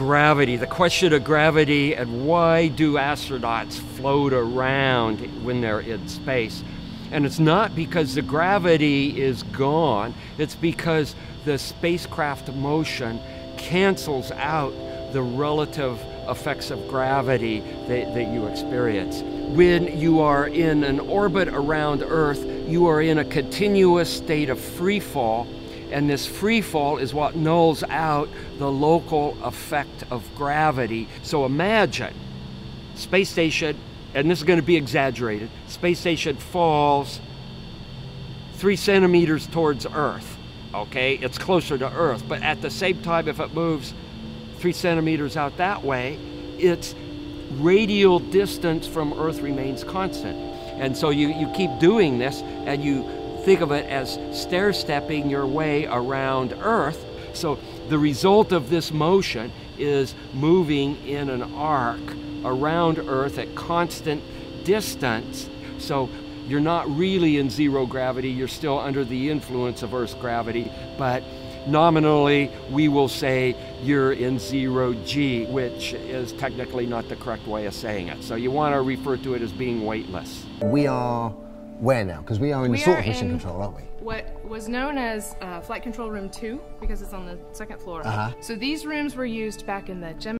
gravity, the question of gravity, and why do astronauts float around when they're in space? And it's not because the gravity is gone, it's because the spacecraft motion cancels out the relative effects of gravity that, that you experience. When you are in an orbit around Earth, you are in a continuous state of free fall, and this free fall is what nulls out the local effect of gravity. So imagine space station, and this is going to be exaggerated, space station falls three centimeters towards Earth. Okay, it's closer to Earth, but at the same time, if it moves three centimeters out that way, its radial distance from Earth remains constant. And so you, you keep doing this and you think of it as stair stepping your way around Earth. So the result of this motion is moving in an arc around Earth at constant distance. So you're not really in zero gravity, you're still under the influence of Earth's gravity, but nominally we will say you're in zero G, which is technically not the correct way of saying it. So you want to refer to it as being weightless. We are where now? Because we are in We the sort of mission control, aren't we? What was known as uh, Flight Control Room 2 because it's on the second floor. Uh-huh. So these rooms were used back in the Gemini.